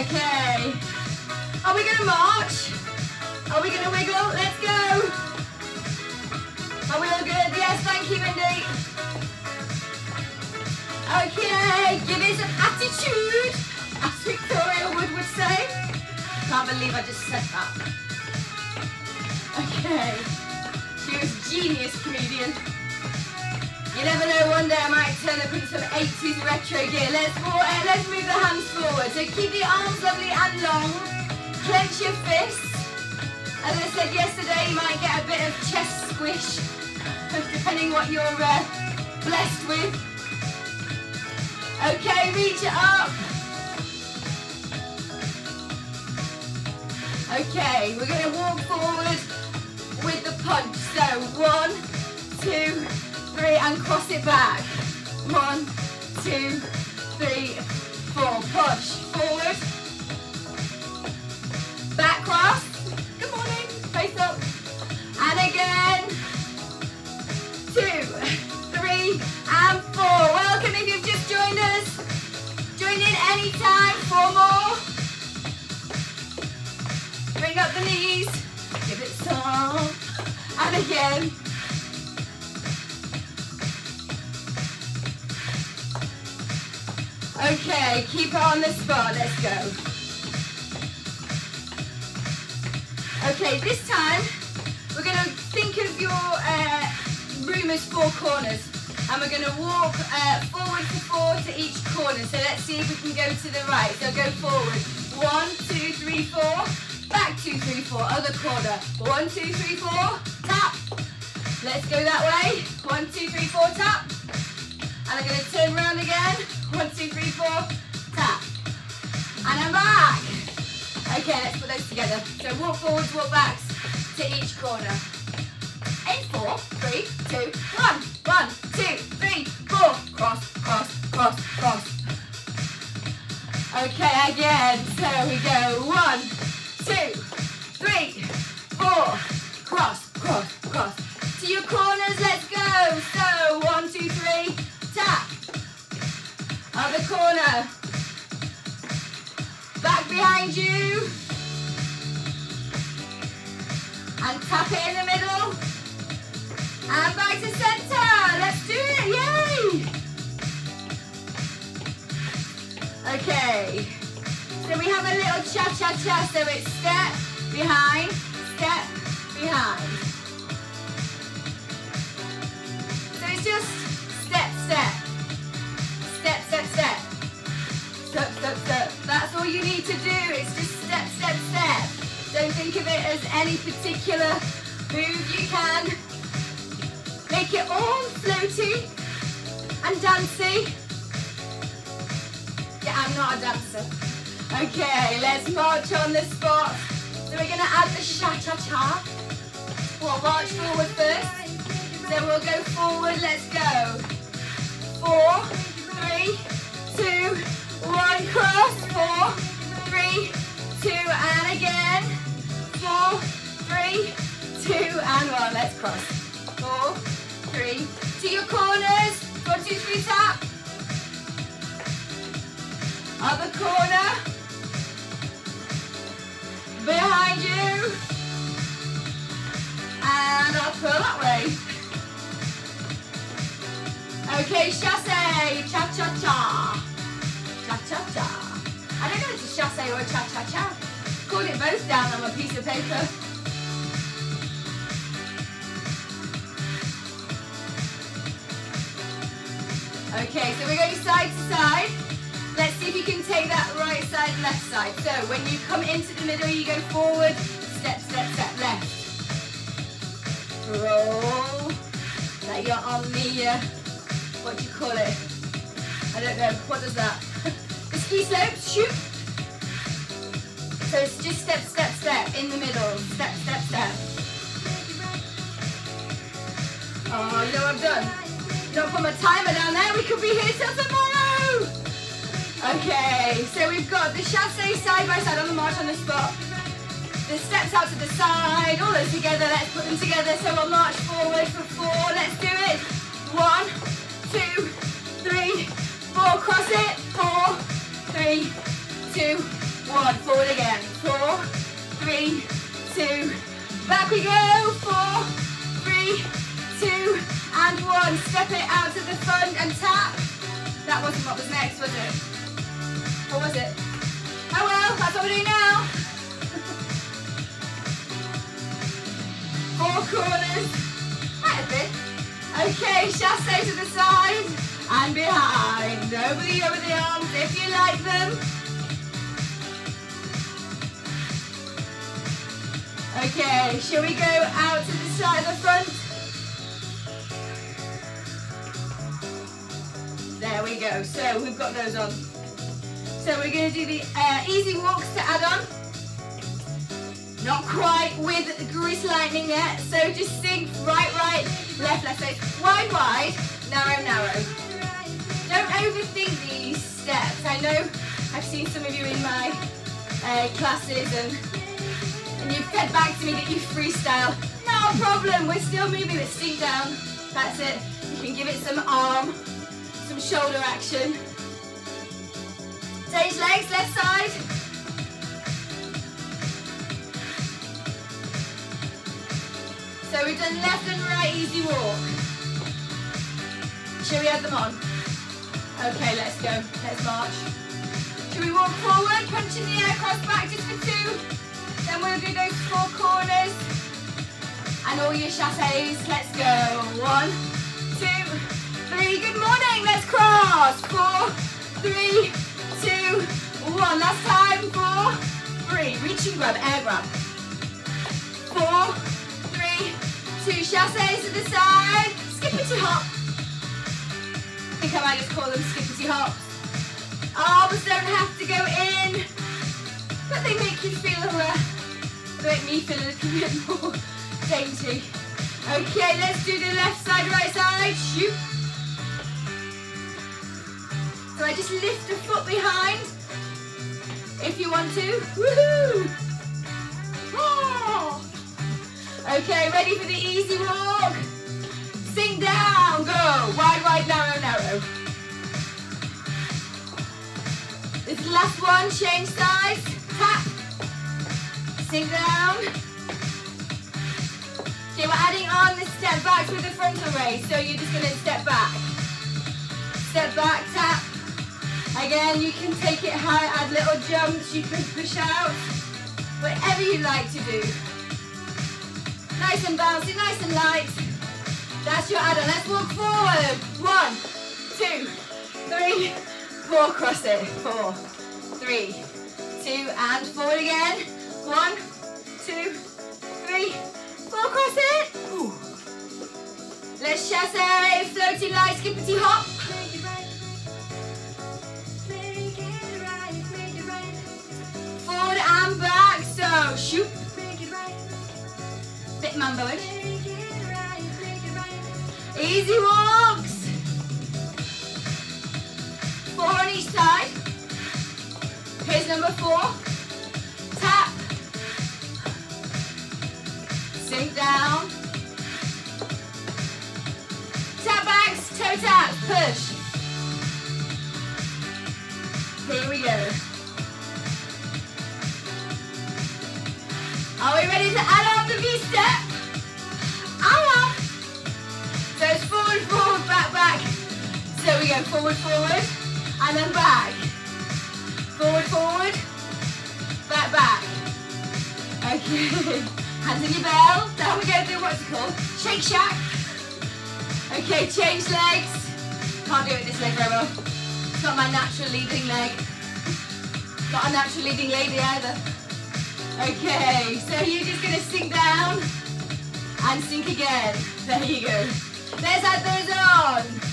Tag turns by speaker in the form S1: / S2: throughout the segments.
S1: Okay. Are we gonna march? Are we gonna wiggle? Let's go. Are we all good? Yes, thank you, Mindy. Okay, give it some attitude, as Victoria Wood would say. Can't believe I just said that. Okay. She was genius comedian. You never know, one day I might turn up in some 80s retro gear. Let's, uh, let's move the hands forward. So keep the arms lovely and long. Clench your fists. As I said yesterday, you might get a bit of chest squish, depending what you're uh, blessed with. Okay, reach it up. Okay, we're going to walk forward with the punch. So one, two, three, and cross it back. One, two, three, four. Push forward. Back cross. Good morning. Face up. And again. Two, three, and four. Welcome if you've just joined us. Join in anytime. Four more. Bring up the knees. Give it some. And again. Okay, keep it on the spot. Let's go. Okay, this time we're going to think of your uh, room as four corners. And we're going to walk uh, forward for four to each corner. So let's see if we can go to the right. So go forward. One, two, three, four. Back, two, three, four. Other corner. One, two, three, four. Tap. Let's go that way. One, two, three, four. Tap. And I'm going to turn Okay, let's put those together. So walk forwards, walk backs to each corner. In four, three, two, one. One, two, three, four. Cross, cross, cross, cross. Okay, again. So we go one, two, three, four. Cross, cross, cross. To your corners, let's go. So one, two, three, tap. Other corner. Behind you. And tap it in the middle. And back to center. Let's do it. Yay! Okay. So we have a little cha-cha-cha. So it's step behind, step behind. So it's just to do. It's just step, step, step. Don't think of it as any particular move. You can make it all floaty and dancey. Yeah, I'm not a dancer. Okay, let's march on the spot. So we're to add the cha-cha-cha. We'll march forward first. Then we'll go forward. Let's go. Four, three, two, one. Cross. Four, three, two, and again. Four, three, two, and one. Let's cross. Four, three. To your corners. One, two, three, tap. Other corner. Behind you. And up that way. Okay, chasse, cha-cha-cha. Cha-cha-cha. I don't know if it's a chasse or a cha-cha-cha. Called it both down on a piece of paper. Okay, so we're going side to side. Let's see if you can take that right side, left side. So when you come into the middle, you go forward, step, step, step, left. Roll. Like you're on the, uh, what do you call it? I don't know, what is that? the ski slopes, shoot. So it's just step, step, step in the middle. Step, step, step. Oh, you know I've done? Don't put my timer down there, we could be here till tomorrow. Okay, so we've got the chasse side by side on the march on the spot. The steps out to the side, all those together, let's put them together. So we'll march forward for four, let's do it. One, two, three, four, cross it. Four, three, two, three, two. Back we go. Four, three, two, and one. Step it out to the front and tap. That wasn't what was next, was it? What was it? Oh well, that's what we're doing now. Four corners. Might have been. Okay, chasse to the side and behind. Over the over the arms if you like them. Okay, shall we go out to the side of the front? There we go. So we've got those on. So we're going to do the uh, easy walks to add on. Not quite with the grease lightning yet. So just think right, right, left, left, left. Wide, wide, narrow, narrow. Don't overthink these steps. I know I've seen some of you in my uh, classes and, and you've fed back to me that you freestyle. Not a problem. We're still moving it. Sink down. That's it. You can give it some arm, some shoulder action. Change legs, left side. So we've done left and right easy walk. Shall we add them on? Okay, let's go. Let's march. Shall we walk forward, punch in the air, cross back just for two. Then we'll do those four corners. And all your chasses. Let's go. One, two, three. Good morning. Let's cross. Four, three, two, one. Last time. Four, three. Reach and grab. Air grab. Four, three, two. Chasses to the side. Skippity hop. I think I might just call them skippity hops. Arms don't have to go in, but they make you feel, uh, they make me feel a little bit more dainty. Okay, let's do the left side, right side. Shoot. So I just lift a foot behind, if you want to. Woohoo! Oh. Okay, ready for the easy walk? Sink down, go. Wide, wide, narrow, This last one, change sides. Tap. Sink down. Okay, we're adding on the step back with the frontal raise. So you're just gonna step back. Step back, tap. Again, you can take it high, add little jumps, you can push out. Whatever you like to do. Nice and bouncy, nice and light. That's your add-on. Let's walk forward. One, two, three, four. Cross it. Four, three, two, and forward again. One, two, three, four. Cross it. Ooh. Let's chasse, uh, floating light, skippity hop. Forward and back. So shoot. Bit mambo-ish. Easy walks. Four on each side. Here's number four. Tap. Sink down. Tap backs, toe tap, push. Here we go. Are we ready to add on the V-step? Ah! So it's forward, forward, back, back. So we go forward, forward, and then back. Forward, forward, back, back. Okay. Hands in your bell. Now we go do what's it called? Shake Shack. Okay, change legs. Can't do it this leg very well. It's not my natural leading leg. Not a natural leading lady either. Okay, so you're just gonna sink down and sink again. There you go. Let's add those on.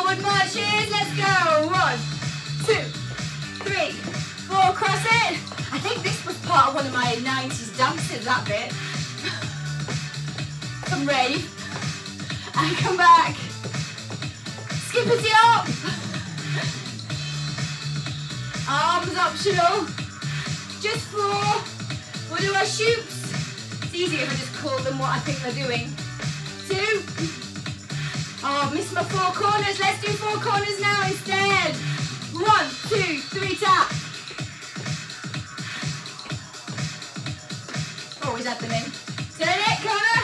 S1: Forward marches, let's go. One, two, three, four, cross it. I think this was part of one of my 90s dances, that bit. come rave. And come back. Skippity up. Arms optional. Just four. We'll do our shoots. It's easier if I just call them what I think they're doing. Two. Oh, missed my four corners. Let's do four corners now instead. One, two, three, tap. Oh, Always the happening. Turn it, corner.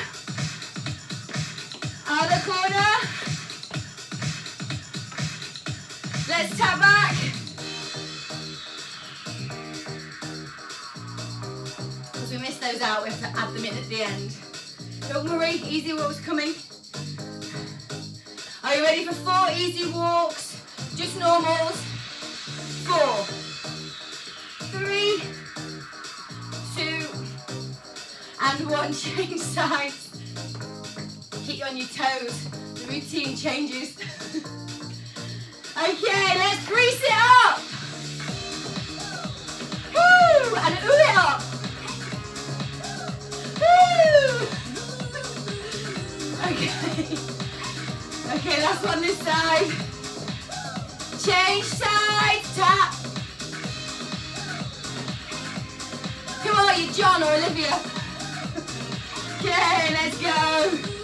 S1: Other corner. Let's tap back. Because we missed those out, we have to add them in at the end. Don't worry, easy what was coming. You ready for four easy walks? Just normals. Four, three, two, and one. Change sides. Keep you on your toes. The routine changes. okay, let's grease it up. Woo! And ooh it up. Woo! Okay. Okay, last one this side. Change sides, tap. Come on, you John or Olivia. Okay, let's go.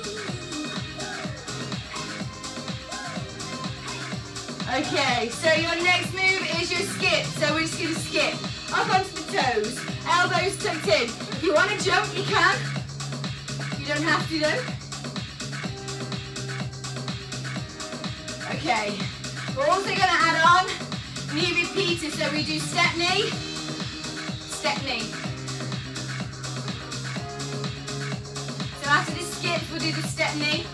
S1: Okay, so your next move is your skip. So we're just gonna skip up onto the toes, elbows tucked in. If you want to jump, you can. You don't have to though. Okay, we're also gonna add on knee repeaters. So we do step knee, step knee. So after the skips, we'll do the step knee.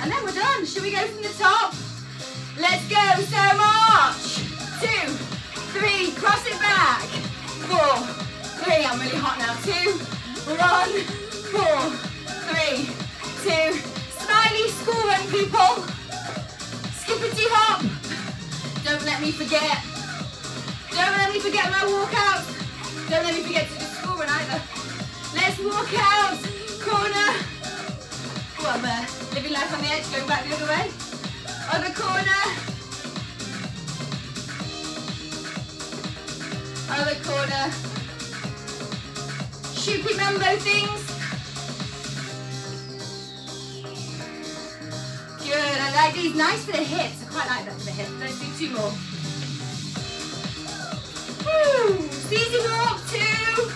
S1: And then we're done. Should we go from the top? Let's go. So march. Two, three, cross it back. Four, three. I'm really hot now. Two, one, four, two. Smiley school run, people. Skippity hop. Don't let me forget. Don't let me forget my walkout. Don't let me forget to do school run either. Let's walk out. Corner. Oh, I'm uh, living life on the edge, going back the other way. Other corner. Other corner. Shoopy mambo things. Good, I like these. Nice for the hips. I quite like that for the hips. Let's do two more. Woo! Easy walk, two.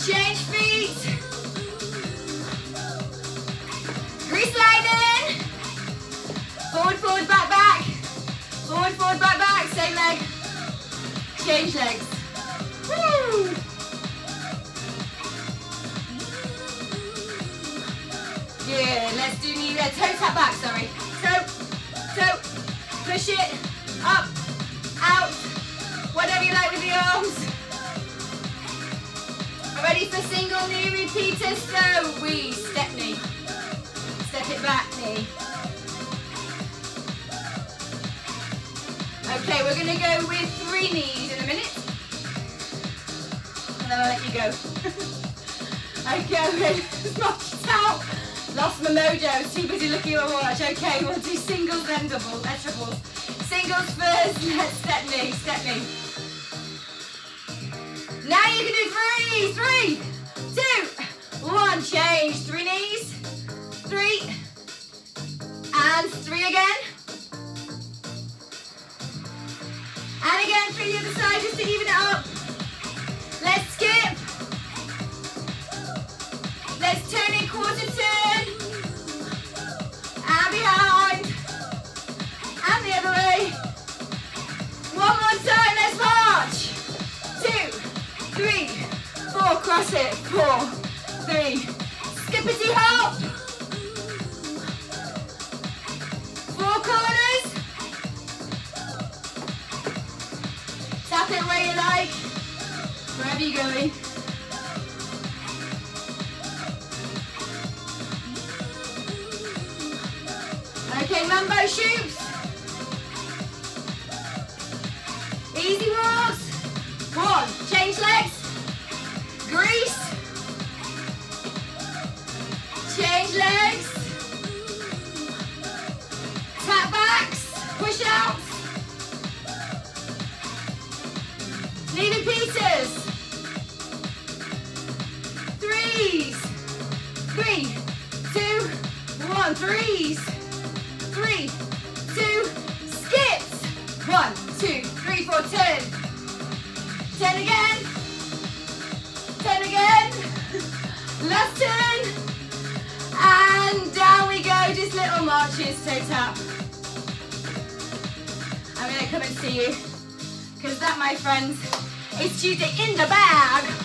S1: Change feet. Grease sliding. Forward, forward, back, back. Forward, forward, back, back. Same leg. Change legs. Toe tap back, sorry. Toe, toe. Push it. Up, out. Whatever you like with the arms. Ready for single knee repeater? So we step knee. Step it back knee. Okay, we're gonna go with three knees in a minute. And then I'll let you go. okay, march it out. Lost my mojo, too busy looking at my watch. Okay, we'll do singles then doubles, uh, triples. Singles first, let's step knee, step knee. Now you can do three, three, two, one, change. Three knees, three, and three again. And again, three the other side, just to even it up. Let's skip. It quarter turn. And behind. And the other way. One more time, let's march. Two, three, four, cross it. Four, three, skippity hop. Four corners. Tap it where you like. Wherever you're going. Okay, mambo shoots. Easy walks. One, change legs. Grease. Change legs. Tap backs. Push outs. Knee repeaters. Threes. Three, two, one. Threes. Three, two, skips. One, two, three, four, turn. Turn again. Turn again. Last turn. And down we go. Just little marches, toe tap. I'm to come and see you. Because that, my friends, is Tuesday in the bag.